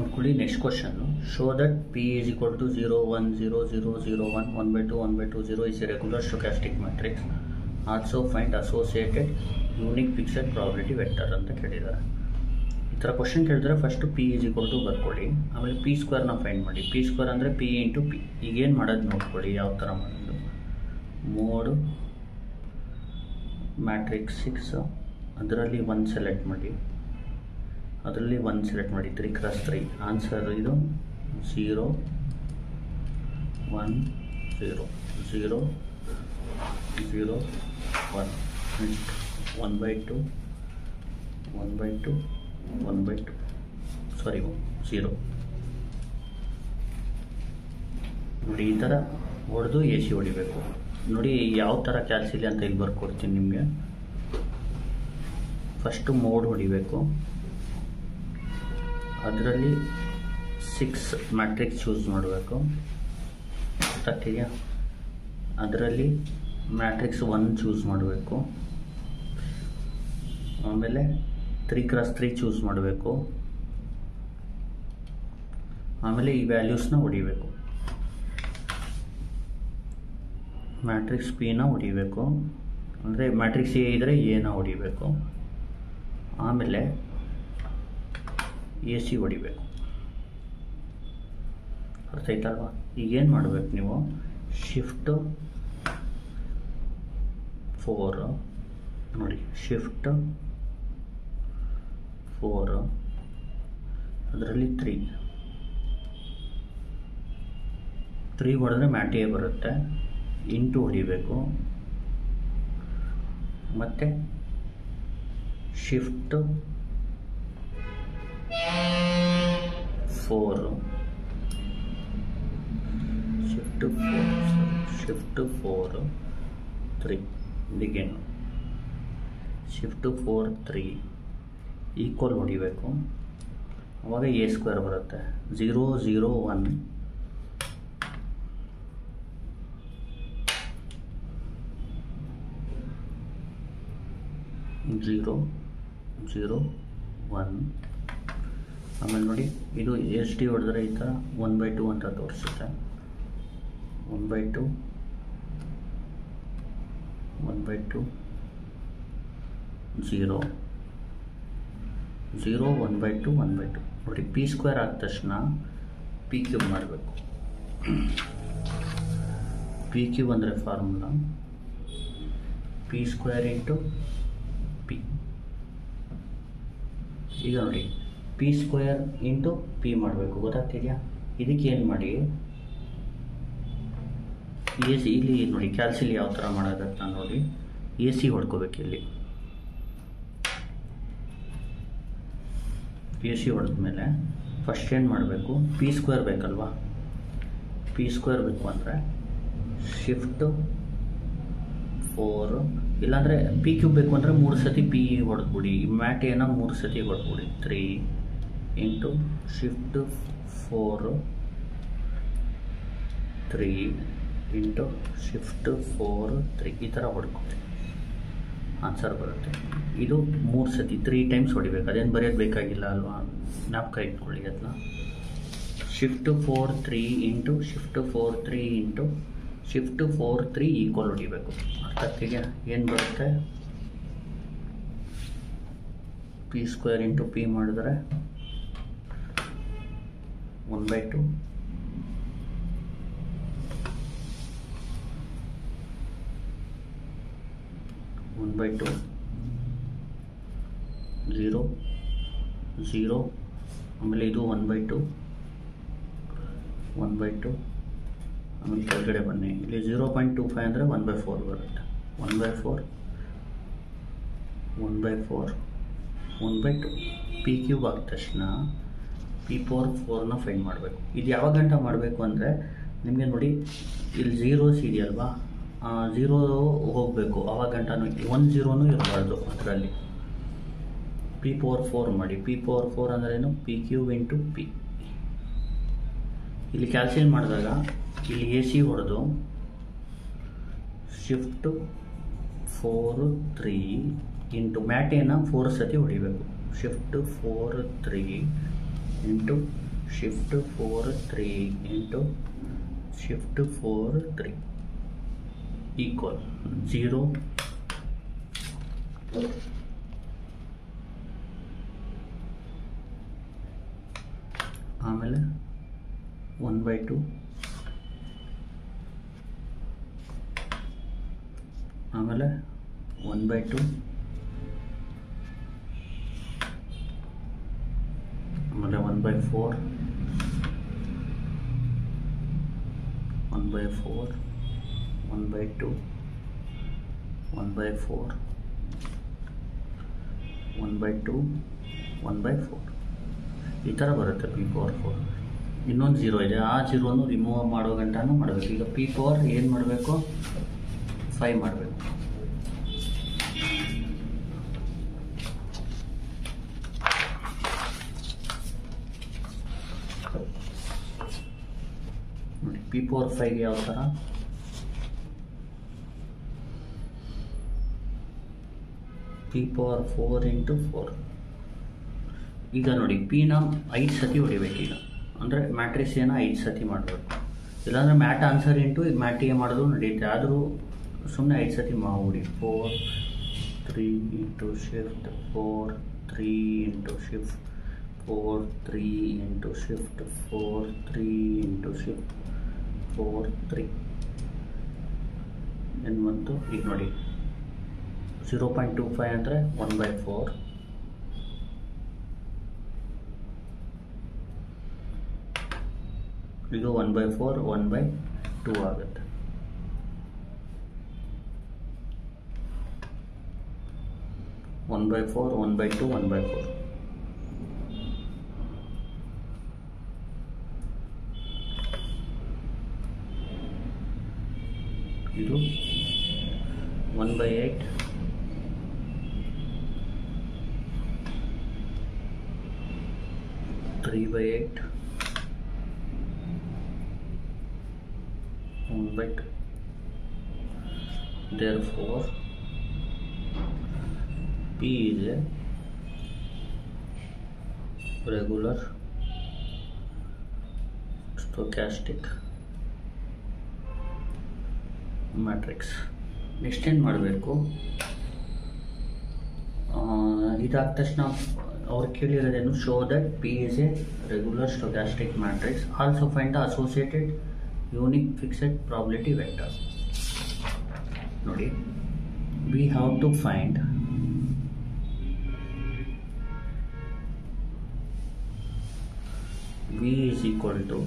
ನೋಡ್ಕೊಳ್ಳಿ next question show that p is equal to zero one zero zero zero one one by two one by two zero is a regular stochastic matrix also find associated unique fixed probability vector ಅಂತ ಕೇಳಿದ್ದಾರೆ. ಈ ಥರ question ಕೇಳಿದ್ರೆ first p is equal to ಬರ್ಕೊಳ್ಳಿ. ಆಮೇಲೆ P ಸ್ಕ್ವೇರ್ನ find ಮಾಡಿ. P square ಅಂದರೆ ಪಿ ಇಂಟು ಪಿ ಈಗೇನು ಮಾಡೋದು ನೋಡ್ಕೊಳ್ಳಿ, ಯಾವ ಥರ ಮಾಡೋದು? ಮೋಡು ಮ್ಯಾಟ್ರಿಕ್ಸ್ ಸಿಕ್ಸ್ ಅದರಲ್ಲಿ ಒಂದು ಸೆಲೆಕ್ಟ್ ಮಾಡಿ. ಅದರಲ್ಲಿ ಒನ್ ಸೆಲೆಕ್ಟ್ ಮಾಡಿ ತ್ರೀ ಕ್ರಾಸ್ ತ್ರೀ ಆನ್ಸರ್ ಇದು zero one zero zero zero one next one by two one by two one by two sorry zero ನೋಡಿ, ಈ ಥರ ಹೊಡೆದು ಎ ಸಿ ಹೊಡಿಬೇಕು. ನೋಡಿ, ಯಾವ ಥರ ಕ್ಯಾಲ್ಸಿಲಿ ಅಂತ ಇಲ್ಲಿ ಬರ್ಕೊಡ್ತೀನಿ ನಿಮಗೆ. ಫಸ್ಟು ಮೋಡ್ ಹೊಡಿಬೇಕು. ಅದರಲ್ಲಿ ಸಿಕ್ಸ್ ಮ್ಯಾಟ್ರಿಕ್ಸ್ ಚೂಸ್ ಮಾಡಬೇಕು. ಗೊತ್ತಾಗ್ತಿದೆಯಾ ಅದರಲ್ಲಿ ಮ್ಯಾಟ್ರಿಕ್ಸ್ ಒನ್ ಚೂಸ್ ಮಾಡಬೇಕು. ಆಮೇಲೆ ತ್ರೀ ಕ್ರಾಸ್ ತ್ರೀ ಚೂಸ್ ಮಾಡಬೇಕು. ಆಮೇಲೆ ಈ ವ್ಯಾಲ್ಯೂಸ್ನ ಹೊಡಿಬೇಕು. ಮ್ಯಾಟ್ರಿಕ್ಸ್ ಪಿನ ಹೊಡಿಬೇಕು. ಅಂದರೆ ಮ್ಯಾಟ್ರಿಕ್ಸ್ ಎ ಇದ್ದರೆ ಎನ ಹೊಡಿಬೇಕು. ಆಮೇಲೆ ಎ ಸಿ ಹೊಡಿಬೇಕು. ಅರ್ಥ ಆಯ್ತಲ್ವಾ? ಈಗೇನು ಮಾಡಬೇಕು ನೀವು? ಶಿಫ್ಟ್ ಫೋರ್ ನೋಡಿ ಶಿಫ್ಟ್ ಫೋರ್ ಅದರಲ್ಲಿ ತ್ರೀ ತ್ರೀ ಹೊಡೆದ್ರೆ ಮ್ಯಾಟಿಯೇ ಬರುತ್ತೆ. ಇಂಟು ಹೊಡಿಬೇಕು. ಮತ್ತು shift four shift four shift four three begin shift four three equal ಹೊಡಿಬೇಕು. ಅವಾಗ ಎ ಸ್ಕ್ವೇರ್ ಬರುತ್ತೆ. Zero zero one zero zero one ಆಮೇಲೆ ನೋಡಿ, ಇದು ಎಸ್ ಡಿ ಹೊಡೆದ್ರೆ ಈ ಥರ ಒನ್ ಬೈ ಟು ಅಂತ ತೋರಿಸುತ್ತೆ. One by two one by two zero zero one by two one by two ನೋಡಿ ಪಿ ಸ್ಕ್ವೇರ್ ಆದ ತಕ್ಷಣ ಪಿ ಕ್ಯೂಬ್ ಮಾಡಬೇಕು. ಪಿ ಕ್ಯೂಬ್ ಅಂದರೆ formula p square into p ಈಗ ನೋಡಿ ಪಿ ಸ್ಕ್ವೇರ್ ಇಂಟು ಪಿ ಮಾಡಬೇಕು. ಗೊತ್ತಾಗ್ತಿದೆಯಾ? ಇದಕ್ಕೆ ಏನು ಮಾಡಿ? ಎ ಸಿ ಇಲ್ಲಿ ನೋಡಿ ಕ್ಯಾಲ್ಸಿಲ್ ಯಾವ ಥರ ಮಾಡೋದಂತ ನೋಡಿ. ಎ ಸಿ ಹೊಡ್ಕೋಬೇಕು ಇಲ್ಲಿ. ಎ ಸಿ ಹೊಡೆದ್ಮೇಲೆ ಫಸ್ಟ್ ಏನು ಮಾಡಬೇಕು? ಪಿ ಸ್ಕ್ವೇರ್ ಬೇಕಲ್ವಾ? ಪಿ ಸ್ಕ್ವೇರ್ ಬೇಕು ಅಂದರೆ ಶಿಫ್ಟು ಫೋರು ಇಲ್ಲಾಂದರೆ ಪಿ ಕ್ಯೂಬ್ ಬೇಕು ಅಂದರೆ ಮೂರು ಸತಿ ಪಿ ಹೊಡೆದ್ಬಿಡಿ. ಮ್ಯಾಟೇನ ಮೂರು ಸತಿ ಹೊಡೆದ್ಬಿಡಿ. Three into shift four three into shift four three ಈ ಥರ ಹೊಡ್ಕೊಳ್ಳಿ ಆನ್ಸರ್ ಬರುತ್ತೆ. ಇದು ಮೂರು ಸತಿ ತ್ರೀ ಟೈಮ್ಸ್ ಹೊಡಿಬೇಕು. ಅದೇನು ಬರೆಯೋದು ಬೇಕಾಗಿಲ್ಲ ಅಲ್ವಾ? ಜ್ಞಾಪಕ ಇಟ್ಕೊಳ್ಳಿ ಅದನ್ನ shift four three into shift four three into shift four three equal ಹೊಡಿಬೇಕು. ಅರ್ಥ ಆಗ್ತಿದೆಯಾ ಏನು ಬರುತ್ತೆ? ಪಿ ಸ್ಕ್ವೇರ್ ಇಂಟು ಪಿ ಮಾಡಿದ್ರೆ one by two one by two zero zero ಆಮೇಲೆ ಇದು one by two one by two ಆಮೇಲೆ ಕೆಳಗಡೆ ಬನ್ನಿ ಇಲ್ಲಿ ಝೀರೋ ಪಾಯಿಂಟ್ ಟು ಫೈವ್ ಅಂದರೆ ಒನ್ ಬೈ ಫೋರ್ ಬರುತ್ತೆ one by four one by four one by two p cube ಆದ ತಕ್ಷಣ ಪಿ ಫೋರ್ ಫೋರ್ನ ಫೈಂಡ್ ಮಾಡಬೇಕು. ಇದು ಯಾವಾಗ ಗಂಟ ಮಾಡಬೇಕು ಅಂದರೆ, ನಿಮಗೆ ನೋಡಿ, ಇಲ್ಲಿ ಝೀರೋಸ್ ಇದೆಯಲ್ವಾ ಝೀರೋ ಹೋಗಬೇಕು. ಆವಾಗ ಗಂಟನೂ ಒನ್ ಝೀರೋನೂ ಇರಬಾರ್ದು ಅದರಲ್ಲಿ. ಪಿ ಪವರ್ ಫೋರ್ ಮಾಡಿ. ಪಿ ಪವರ್ ಫೋರ್ ಅಂದ್ರೇನು ಪಿ ಕ್ಯೂ ಇಂಟು ಪಿ ಇಲ್ಲಿ ಕ್ಯಾಲ್ಸಿಯಲ್ ಮಾಡಿದಾಗ, ಇಲ್ಲಿ ಎ ಸಿ ಹೊಡೆದು ಶಿಫ್ಟು ಫೋರ್ ತ್ರೀ ಇಂಟು ಮ್ಯಾಟೇನ ಫೋರ್ ಸತಿ ಹೊಡಿಬೇಕು. Shift four three into shift four three into shift four three equal zero ಆಮೇಲೆ ಒನ್ ಬೈ ಟು ಆಮೇಲೆ ಒನ್ ಬೈ ಟು ಆಮೇಲೆ one by four one by four one by two one by four one by two one by four ಈ ಥರ ಬರುತ್ತೆ P power four ಇನ್ನೊಂದು zero ಇದೆ. ಆ ಜೀರೋನು remove ಮಾಡೋ ಗಂಟನೂ ಮಾಡಬೇಕು. ಈಗ ಪಿ ಪವರ್ ಏನು ಮಾಡಬೇಕು? ಫೈವ್ ಮಾಡಬೇಕು. ಪಿ ಪವರ್ ಫೈವ್ಗೆ ಯಾವ ಥರ P power four into four ಈಗ ನೋಡಿ ಪಿನ ಐದು ಸತಿ ಹೊಡಿಬೇಕೀಗ ಅಂದರೆ ಮ್ಯಾಟ್ರಿಕ್ಸ್ ಏನೋ ಐದು ಸತಿ ಮಾಡಬೇಕು. ಇಲ್ಲಾಂದರೆ ಮ್ಯಾಟ್ ಆನ್ಸರ್ ಇಂಟು ಮ್ಯಾಟಿಗೆ ಮಾಡೋದು ನಡೆಯುತ್ತೆ ಆದರೂ ಸುಮ್ಮನೆ ಐದು ಸತಿ ಮಾಡಿ four three into shift four three into shift four three into shift four three into shift four three ಏನು ಬಂತು ಈಗ ನೋಡಿ. ಝೀರೋ ಪಾಯಿಂಟ್ ಟು ಫೈವ್ ಅಂದರೆ ಒನ್ ಬೈ ಫೋರ್ ಇದು one by four one by two ಆಗುತ್ತೆ. One by four one by two one by four ಇದು one by eight three by eight one by 2 therefore p is a regular stochastic matrix. Next ಏನು ಮಾಡಬೇಕು? ಇದಾದ ತಕ್ಷಣ ಅವ್ರು ಕೇಳಿರೋದೇನು? Show that P is a regular stochastic matrix also find the associated unique fixed probability vector ನೋಡಿ we have to find V is equal to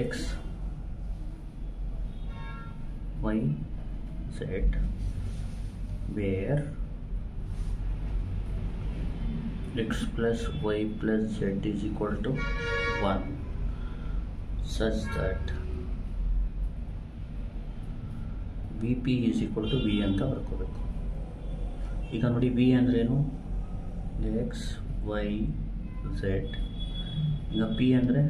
X Y Z where x plus y plus z is equal to 1 such that vp P equal to v ಅಂತ ಬರ್ಕೋಬೇಕು. ಈಗ ನೋಡಿ v ಅಂದ್ರೆ ಏನು X Y Z ಈಗ P ಅಂದರೆ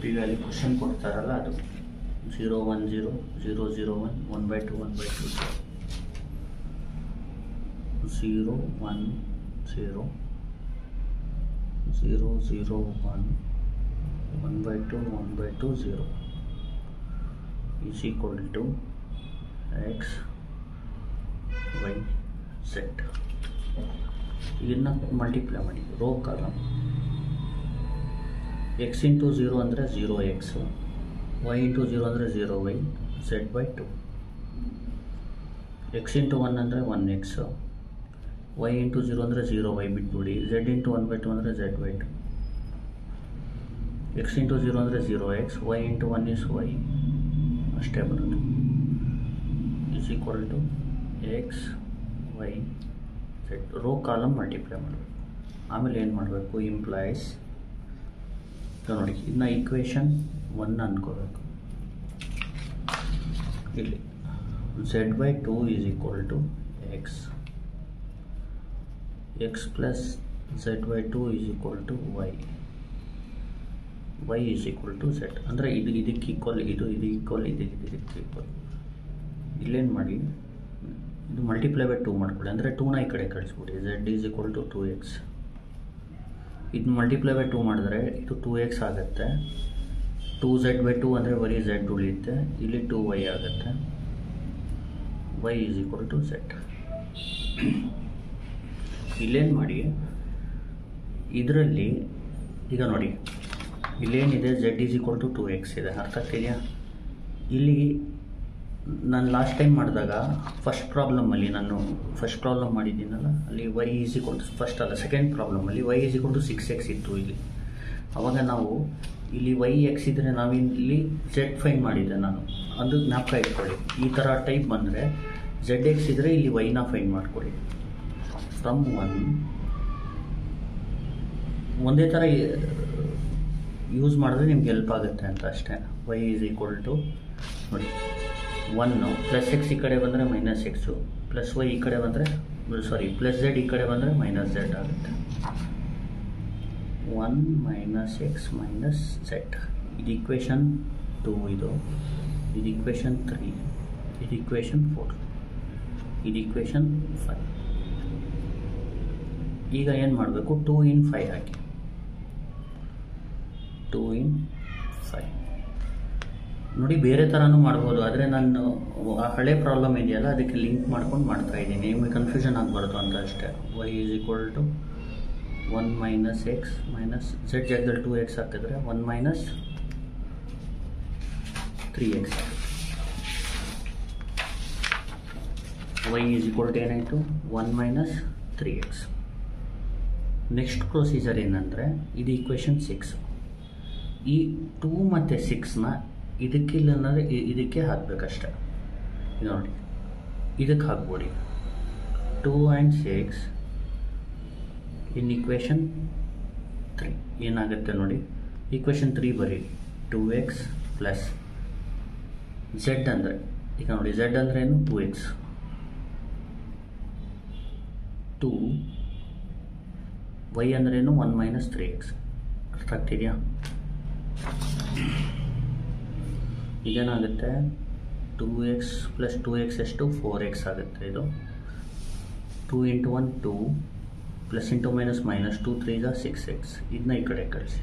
P value question ಕೊಡ್ತಾರಲ್ಲ ಅದು. Zero one zero zero zero one one by two one by two zero one zero zero zero one one by two one by two zero is equal to x y z ಇದನ್ನ multiply ಮಾಡಿ row column X into zero ಅಂದರೆ zero X Y into zero ಅಂದರೆ zero Y Z by two X into one ಅಂದರೆ one X Y into zero ಅಂದರೆ zero Y ಬಿಟ್ಬಿಡಿ. Z into one by two ಅಂದರೆ Z by two X into zero ಅಂದರೆ zero X Y into one is Y ಅಷ್ಟೇ ಬರುತ್ತೆ. Is equal to X Y Z row column multiply ಮಾಡಬೇಕು. ಆಮೇಲೆ ಏನು ಮಾಡಬೇಕು? ಇಂಪ್ಲಾಯ್ಸ್ ನೋಡಿ ಇದನ್ನ ಈಕ್ವೇಷನ್ ಒನ್ ಅನ್ಕೋಬೇಕು ಇಲ್ಲಿ. Z by two is equal to X X plus Z by two is equal to Y Y is equal to Z ಅಂದರೆ ಇದು ಇದಕ್ಕೆ ಈಕ್ವಲ್ ಇದು ಇದು ಈಕ್ವಲ್ ಇದು ಇದಕ್ಕೆ ಈಕ್ವಲ್ ಇಲ್ಲೇನು ಮಾಡಿ? ಇದು ಮಲ್ಟಿಪ್ಲೈ ಬೈ ಟೂ ಮಾಡ್ಕೊಳ್ಳಿ. ಅಂದರೆ ಟೂನ ಈ ಕಡೆ ಕಳಿಸ್ಬಿಡಿ. Z is equal to two X ಇದು ಮಲ್ಟಿಪ್ಲೈ ಬೈ ಟೂ ಮಾಡಿದ್ರೆ ಇದು ಟೂ ಎಕ್ಸ್ ಆಗುತ್ತೆ. ಟೂ ಝೆಡ್ ಬೈ ಟೂ ಅಂದರೆ ಬರೀ ಝೆಡ್ ಉಳಿಯುತ್ತೆ. ಇಲ್ಲಿ ಟೂ ವೈ ಆಗುತ್ತೆ. Y is equal to Z ಇಲ್ಲೇನು ಮಾಡಿ? ಇದರಲ್ಲಿ, ಈಗ ನೋಡಿ. ಇಲ್ಲೇನಿದೆ? Z is equal to two X ಇದೆ. ಅರ್ಥ ಆಗ್ತಿದೆಯಾ? ಇಲ್ಲಿ ನಾನು ಲಾಸ್ಟ್ ಟೈಮ್ ಮಾಡಿದಾಗ ಫಸ್ಟ್ ಪ್ರಾಬ್ಲಮಲ್ಲಿ ನಾನು ಫಸ್ಟ್ ಪ್ರಾಬ್ಲಮ್ ಮಾಡಿದ್ದೀನಲ್ಲ, ಅಲ್ಲಿ Y is equal to first ಅಲ್ಲ second ಪ್ರಾಬ್ಲಮಲ್ಲಿ Y is equal to six X ಇತ್ತು ಇಲ್ಲಿ. ಅವಾಗ ನಾವು ಇಲ್ಲಿ ವೈ ಎಕ್ಸ್ ಇದ್ದರೆ ನಾವಿಲ್ಲಿ ಝೆಡ್ ಫೈನ್ ಮಾಡಿದ್ದೆ ನಾನು. ಅದು ಜ್ಞಾಪಕ ಇಟ್ಕೊಳ್ಳಿ. ಈ ಥರ ಟೈಪ್ ಬಂದರೆ ಝೆಡ್ ಎಕ್ಸ್ ಇದ್ದರೆ ಇಲ್ಲಿ ವೈನ ಫೈನ್ ಮಾಡ್ಕೊಳ್ಳಿ. ಫ್ರಮ್ ಒನ್ ಒಂದೇ ಥರ ಯೂಸ್ ಮಾಡಿದ್ರೆ ನಿಮ್ಗೆ ಹೆಲ್ಪ್ ಆಗುತ್ತೆ ಅಂತ ಅಷ್ಟೇ. ವೈ ಈಸ್ ಈಕ್ವಲ್ ಟು ನೋಡಿ ಒನ್ನು ಪ್ಲಸ್ ಎಕ್ಸ್ ಈ ಕಡೆ ಬಂದರೆ ಮೈನಸ್ ಎಕ್ಸು ಪ್ಲಸ್ ವೈ ಈ ಕಡೆ ಬಂದರೆ ಸಾರಿ ಪ್ಲಸ್ ಝೆಡ್ ಈ ಕಡೆ ಬಂದರೆ ಮೈನಸ್ ಝೆಡ್ ಆಗುತ್ತೆ. One minus X minus Z ಇದು ಇಕ್ವೇಷನ್ ಟೂ ಇದು. ಇದು ಇಕ್ವೇಷನ್ ತ್ರೀ ಇದು ಇಕ್ವೇಷನ್ ಫೋರ್ ಇದು ಇಕ್ವೇಷನ್ ಫೈವ್ ಈಗ ಏನು ಮಾಡಬೇಕು? ಟೂ ಇನ್ ಫೈವ್ ಹಾಕಿ. ಟೂ ಇನ್ ಫೈವ್ ನೋಡಿ, ಬೇರೆ ಥರನೂ ಮಾಡ್ಬೋದು. ಆದರೆ ನಾನು ಹಳೆ ಪ್ರಾಬ್ಲಮ್ ಇದೆಯಲ್ಲ, ಅದಕ್ಕೆ ಲಿಂಕ್ ಮಾಡ್ಕೊಂಡು ಮಾಡ್ತಾ ಇದ್ದೀನಿ. ನಿಮಗೆ ಕನ್ಫ್ಯೂಷನ್ ಆಗಬಾರ್ದು ಅಂತ ಅಷ್ಟೇ. Y is equal to one minus X minus Z ಜಾಗದಲ್ಲಿ ಟು ಎಕ್ಸ್ ಹಾಕಿದ್ರೆ one minus three X Y is equal to ಏನಾಯಿತು? One minus three X next procedure ಏನಂದರೆ ಇದು ಈಕ್ವೇಷನ್ ಸಿಕ್ಸ್ ಈ ಟೂ ಮತ್ತು ಸಿಕ್ಸ್ನ ಇದಕ್ಕಿಲ್ಲ ಅಂದರೆ ಇದಕ್ಕೆ ಹಾಕಬೇಕಷ್ಟೆ. ನೋಡಿ. ಇದಕ್ಕೆ ಹಾಕ್ಬಿಡಿ. Two and six in equation three ಏನಾಗುತ್ತೆ ನೋಡಿ? ಈಕ್ವೇಷನ್ ತ್ರೀ ಬರೀ ಟೂ ಎಕ್ಸ್ ಪ್ಲಸ್ ಝೆಡ್ ಅಂದರೆ, ಈಗ ನೋಡಿ ಝೆಡ್ ಅಂದರೆ ಏನು? ಟೂ ಎಕ್ಸ್ ಟೂ ವೈ ಅಂದ್ರೇನು ಒನ್ ಮೈನಸ್ ತ್ರೀ ಎಕ್ಸ್ ಅರ್ಥ ಆಗ್ತಿದೆಯಾ? ಇದೇನಾಗುತ್ತೆ? Two X plus two X ಎಷ್ಟು? ಫೋರ್ ಎಕ್ಸ್ ಆಗುತ್ತೆ ಇದು. Two into one two plus into minus minus two three the six X ಇದನ್ನ ಈ ಕಡೆ ಕಳಿಸಿ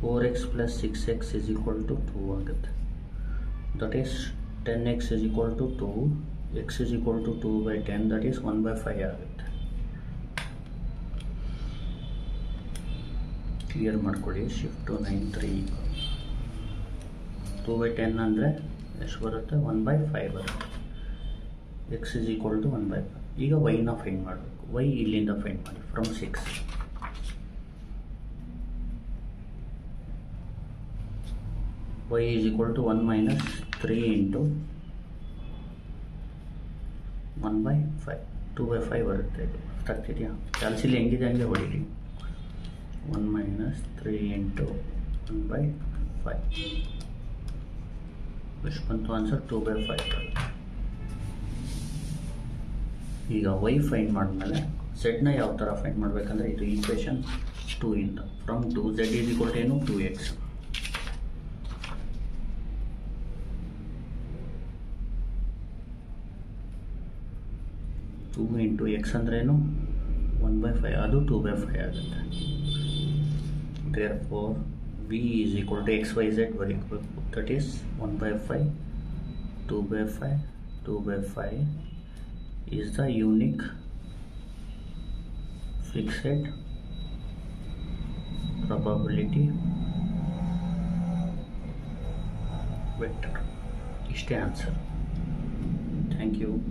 four X plus six X is equal to two ಆಗುತ್ತೆ that is ten X is equal to two X is equal to two by ten that is one by five ಆಗುತ್ತೆ clear ಮಾಡ್ಕೊಳ್ಳಿ shift to nine three two by ten ಅಂದರೆ ಎಷ್ಟು ಬರುತ್ತೆ one by five ಬರುತ್ತೆ X is equal to one by five ಈಗ ವೈನ find ಮಾಡಬೇಕು? Y ಇಲ್ಲಿಂದ ಫೈಂಡ್ ಮಾಡಿ? From six Y is equal to one minus three into one by five two by five ಬರುತ್ತೆ ಇದು. ಅರ್ಥ ಆಗ್ತಿದೆಯಾ ಕ್ಯಾಲ್ಸಿಲಿ ಹೆಂಗಿದೆ ಹಂಗೆ ಹೊಡೀರಿ one minus three into one by five ಎಷ್ಟು ಬಂತು? ಆನ್ಸರ್ ಟೂ ಬೈ ಫೈವ್ ಈಗ ವೈ ಫೈಂಡ್ ಮಾಡಿದ್ಮೇಲೆ ಝೆಡ್ನ ಯಾವ ಥರ ಫೈಂಡ್ ಮಾಡಬೇಕಂದ್ರೆ ಇದು ಈಕ್ವೇಷನ್ ಟೂ ಇಂದ. From two Z is equal to ಏನು? Two X two into X ಅಂದ್ರೇನು ಒನ್ ಬೈ ಫೈವ್ ಅದು ಟೂ ಬೈ ಫೈವ್ ಆಗುತ್ತೆ. Therefore V is equal to X Y Z ಬರೀಬೇಕು that is one by five two by five two by five is the unique fixed probability vector. Is the answer. Thank you.